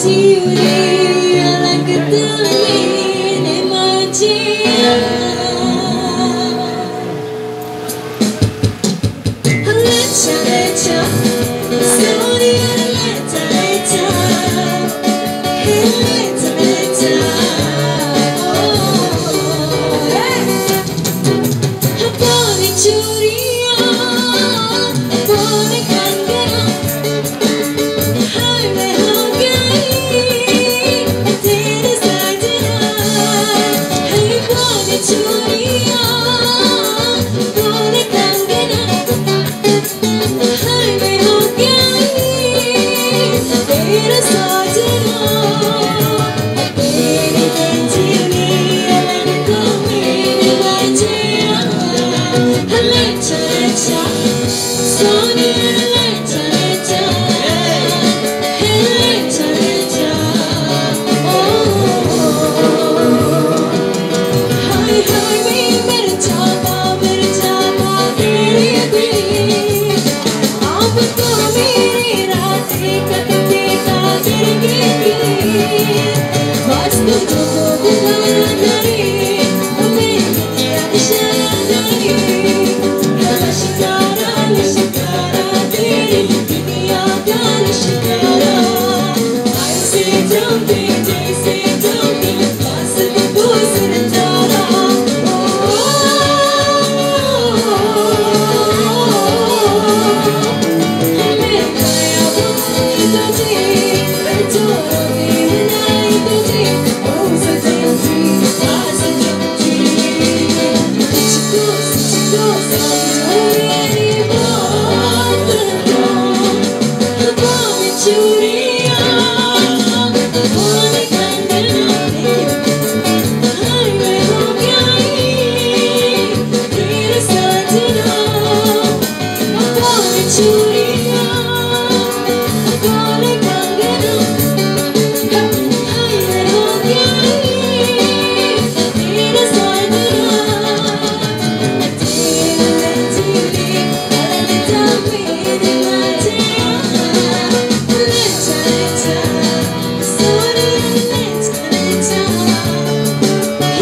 Chile, like a soon.